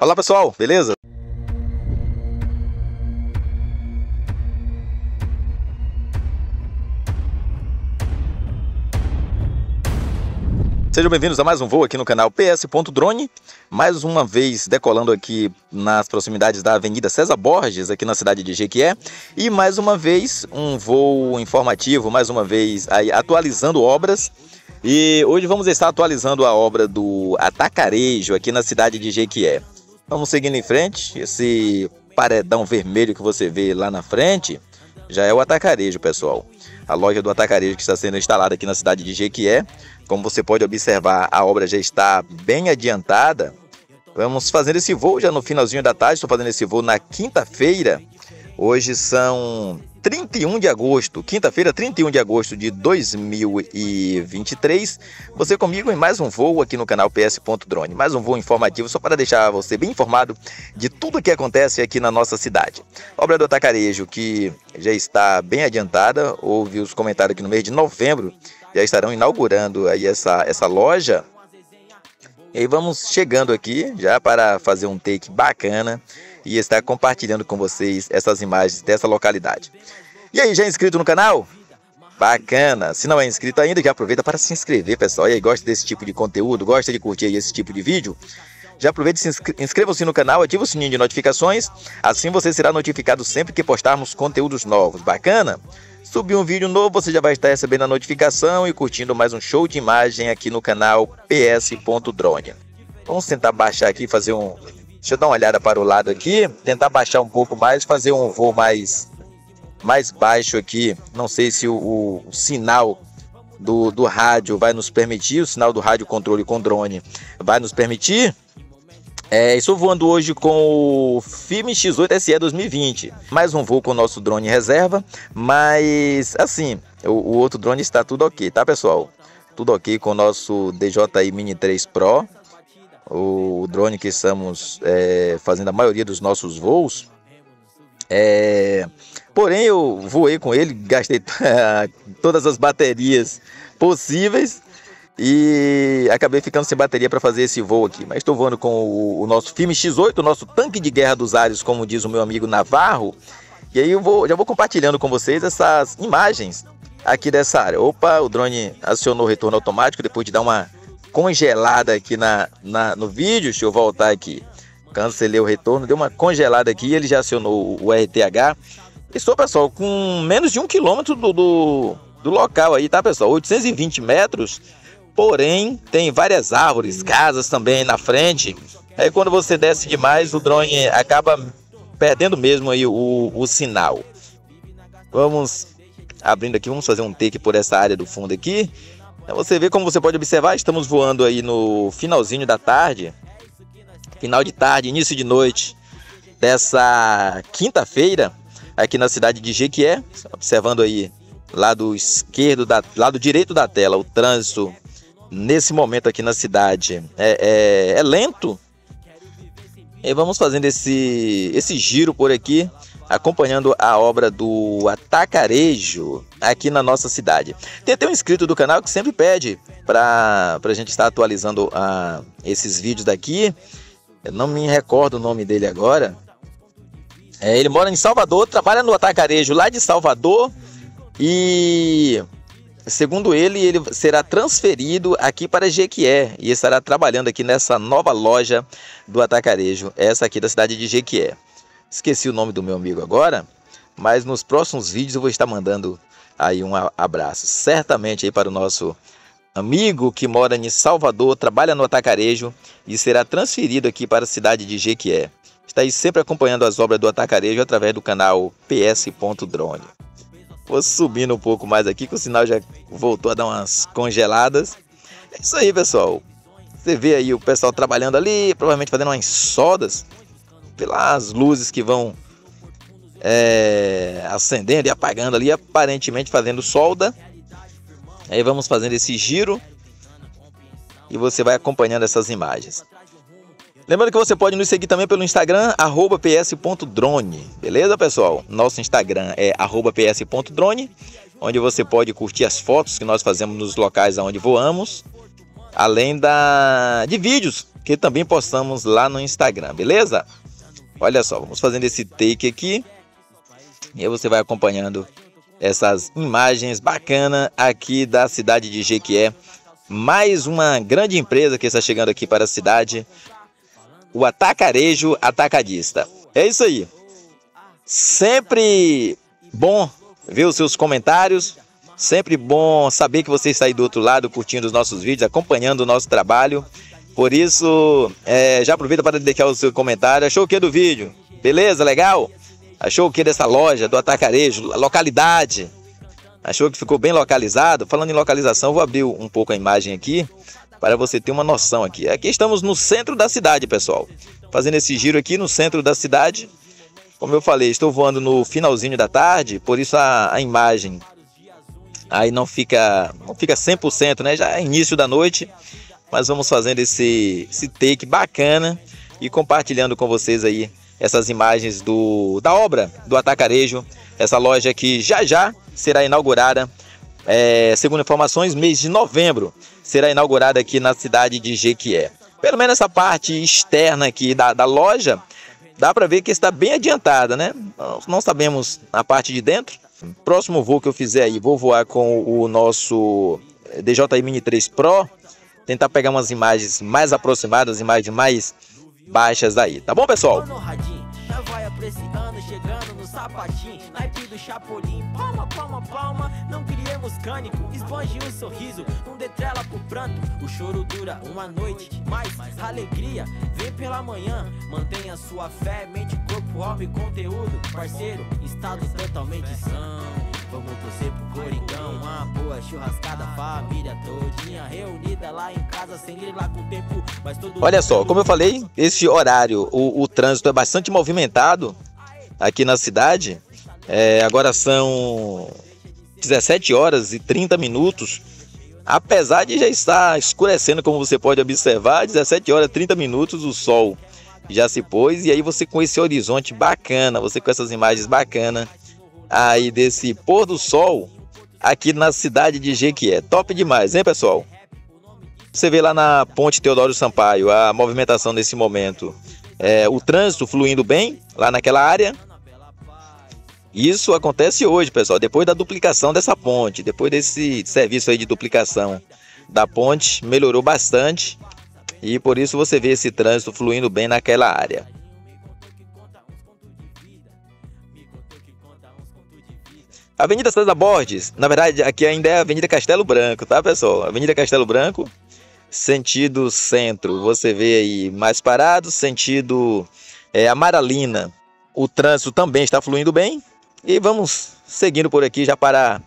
Olá pessoal, beleza? Sejam bem-vindos a mais um voo aqui no canal PS. Drone. Mais uma vez decolando aqui nas proximidades da Avenida César Borges, aqui na cidade de Jequié. E mais uma vez um voo informativo, mais uma vez aí atualizando obras. E hoje vamos estar atualizando a obra do Atacarejo aqui na cidade de Jequié. Vamos seguindo em frente. Esse paredão vermelho que você vê lá na frente já é o Atacarejo, pessoal a loja do Atacarejo que está sendo instalada aqui na cidade de Jequié. Como você pode observar, a obra já está bem adiantada. Vamos fazer esse voo já no finalzinho da tarde. Estou fazendo esse voo na quinta-feira. Hoje são 31 de agosto, quinta-feira, 31 de agosto de 2023. Você comigo em mais um voo aqui no canal PS. Drone. Mais um voo informativo só para deixar você bem informado de tudo o que acontece aqui na nossa cidade. Obra do Atacarejo que já está bem adiantada. Houve os comentários que no mês de novembro já estarão inaugurando aí essa, essa loja. E aí vamos chegando aqui já para fazer um take bacana e estar compartilhando com vocês essas imagens dessa localidade. E aí, já é inscrito no canal? Bacana! Se não é inscrito ainda, já aproveita para se inscrever, pessoal. E aí, gosta desse tipo de conteúdo? Gosta de curtir esse tipo de vídeo? Já aproveite e se inscreva-se no canal, ative o sininho de notificações, assim você será notificado sempre que postarmos conteúdos novos. Bacana? Subir um vídeo novo, você já vai estar recebendo a notificação e curtindo mais um show de imagem aqui no canal ps.drone. Vamos tentar baixar aqui fazer um, Deixa eu dar uma olhada para o lado aqui, tentar baixar um pouco mais, fazer um voo mais, mais baixo aqui. Não sei se o, o, sinal do, do rádio vai nos permitir, o sinal do rádio controle com drone vai nos permitir. É, estou voando hoje com o FIM X8 SE 2020. Mais um voo com o nosso drone reserva, mas assim, o, o outro drone está tudo ok, tá pessoal? Tudo ok com o nosso DJI Mini 3 Pro o drone que estamos é, fazendo a maioria dos nossos voos. É, porém, eu voei com ele, gastei todas as baterias possíveis e acabei ficando sem bateria para fazer esse voo aqui. Mas estou voando com o, o nosso filme X8, o nosso tanque de guerra dos ares, como diz o meu amigo Navarro. E aí eu vou, já vou compartilhando com vocês essas imagens aqui dessa área. Opa, o drone acionou o retorno automático depois de dar uma congelada aqui na, na, no vídeo. Deixa eu voltar aqui. Cancelei o retorno, deu uma congelada aqui. Ele já acionou o RTH. Estou, pessoal, com menos de um quilômetro do, do, do local aí, tá, pessoal? 820 metros. Porém, tem várias árvores, casas também na frente. Aí quando você desce demais, o drone acaba perdendo mesmo aí o, o sinal. Vamos abrindo aqui, vamos fazer um take por essa área do fundo aqui. Você vê como você pode observar, estamos voando aí no finalzinho da tarde, final de tarde, início de noite dessa quinta-feira, aqui na cidade de Jequié, observando aí lado esquerdo, da, lado direito da tela, o trânsito nesse momento aqui na cidade é, é, é lento. E vamos fazendo esse, esse giro por aqui acompanhando a obra do Atacarejo aqui na nossa cidade. Tem até um inscrito do canal que sempre pede para a gente estar atualizando uh, esses vídeos daqui. Eu não me recordo o nome dele agora. É, ele mora em Salvador, trabalha no Atacarejo lá de Salvador e segundo ele, ele será transferido aqui para Jequié e estará trabalhando aqui nessa nova loja do Atacarejo, essa aqui da cidade de Jequié. Esqueci o nome do meu amigo agora, mas nos próximos vídeos eu vou estar mandando aí um abraço, certamente aí para o nosso amigo que mora em Salvador, trabalha no Atacarejo e será transferido aqui para a cidade de Jequié. Está aí sempre acompanhando as obras do Atacarejo através do canal ps.drone. Vou subindo um pouco mais aqui, que o sinal já voltou a dar umas congeladas. É isso aí, pessoal. Você vê aí o pessoal trabalhando ali, provavelmente fazendo umas sodas pelas luzes que vão é, acendendo e apagando ali, aparentemente fazendo solda. Aí vamos fazendo esse giro e você vai acompanhando essas imagens. Lembrando que você pode nos seguir também pelo Instagram, ps.drone, beleza, pessoal? Nosso Instagram é ps.drone, onde você pode curtir as fotos que nós fazemos nos locais onde voamos, além da, de vídeos que também postamos lá no Instagram, beleza? Olha só, vamos fazendo esse take aqui. E aí você vai acompanhando essas imagens bacanas aqui da cidade de Jequié. Mais uma grande empresa que está chegando aqui para a cidade, o Atacarejo Atacadista. É isso aí. Sempre bom ver os seus comentários. Sempre bom saber que você está aí do outro lado curtindo os nossos vídeos, acompanhando o nosso trabalho. Por isso, é, já aproveita para deixar o seu comentário. Achou o que do vídeo? Beleza? Legal? Achou o que dessa loja, do atacarejo, localidade? Achou que ficou bem localizado? Falando em localização, vou abrir um pouco a imagem aqui para você ter uma noção aqui. Aqui estamos no centro da cidade, pessoal. Fazendo esse giro aqui no centro da cidade. Como eu falei, estou voando no finalzinho da tarde, por isso a, a imagem aí não fica não fica 100%, né? Já é início da noite, mas vamos fazendo esse, esse take bacana e compartilhando com vocês aí essas imagens do, da obra do Atacarejo, essa loja que já já será inaugurada, é, segundo informações, mês de novembro, será inaugurada aqui na cidade de Jequié. Pelo menos essa parte externa aqui da, da loja, dá para ver que está bem adiantada, né? Não sabemos a parte de dentro. Próximo voo que eu fizer aí, vou voar com o nosso DJI Mini 3 Pro, tentar pegar umas imagens mais aproximadas, imagens mais baixas aí, tá bom, pessoal? chegando no sapatinho, naipe do chapolim, palma, palma, palma, não criemos cânico, esponje um sorriso, não detrela pro pranto, o choro dura uma noite, mas alegria vem pela manhã, mantenha sua fé, mente, corpo, alma e conteúdo, parceiro, estado totalmente são, vamos torcer pro uma boa churrascada, família todinha reunida lá em casa, sem ir lá com o tempo, mas todo Olha só, como eu falei, esse horário, o, o trânsito é bastante movimentado, aqui na cidade. É, agora são 17 horas e 30 minutos. Apesar de já estar escurecendo, como você pode observar, 17 horas e 30 minutos o sol já se pôs e aí você com esse horizonte bacana, você com essas imagens bacanas aí desse pôr do sol aqui na cidade de Jequié. Top demais, hein, pessoal? Você vê lá na Ponte Teodoro Sampaio a movimentação nesse momento. É, o trânsito fluindo bem lá naquela área isso acontece hoje, pessoal, depois da duplicação dessa ponte, depois desse serviço aí de duplicação da ponte, melhorou bastante e por isso você vê esse trânsito fluindo bem naquela área. Avenida César Borges, na verdade aqui ainda é Avenida Castelo Branco, tá pessoal? Avenida Castelo Branco, sentido centro, você vê aí mais parado, sentido é, Amaralina. O trânsito também está fluindo bem, e vamos seguindo por aqui já para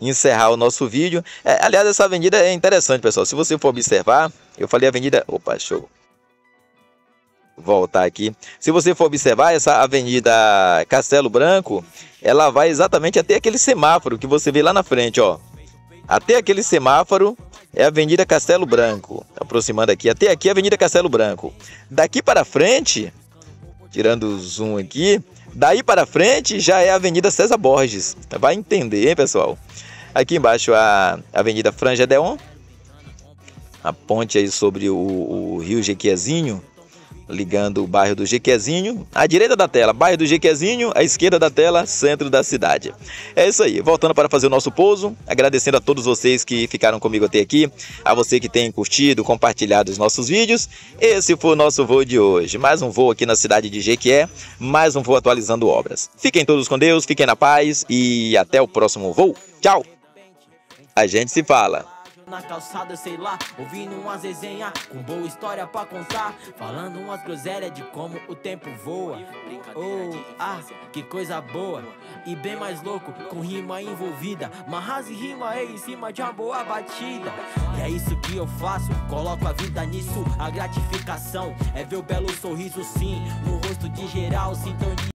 encerrar o nosso vídeo. É, aliás, essa avenida é interessante, pessoal. Se você for observar, eu falei avenida... Opa, show. Voltar aqui. Se você for observar, essa avenida Castelo Branco, ela vai exatamente até aquele semáforo que você vê lá na frente, ó. Até aquele semáforo é a Avenida Castelo Branco. Aproximando aqui, até aqui é a Avenida Castelo Branco. Daqui para frente, tirando o zoom aqui, Daí para frente já é a Avenida César Borges. Vai entender, hein, pessoal? Aqui embaixo a Avenida Franja Deon, a ponte aí sobre o, o rio Jequiezinho, ligando o bairro do Jequezinho. À direita da tela, bairro do Jequezinho, à esquerda da tela, centro da cidade. É isso aí, voltando para fazer o nosso pouso, agradecendo a todos vocês que ficaram comigo até aqui, a você que tem curtido, compartilhado os nossos vídeos. Esse foi o nosso voo de hoje, mais um voo aqui na cidade de Jequié, mais um voo atualizando obras. Fiquem todos com Deus, fiquem na paz e até o próximo voo. Tchau! A gente se fala na calçada, sei lá, ouvindo umas resenha com boa história pra contar, falando umas groselhas de como o tempo voa. Oh, ah, que coisa boa. E bem mais louco, com rima envolvida. Marras e rima aí em cima de uma boa batida. E é isso que eu faço, coloco a vida nisso. A gratificação é ver o belo sorriso sim, no rosto de geral, sintonia.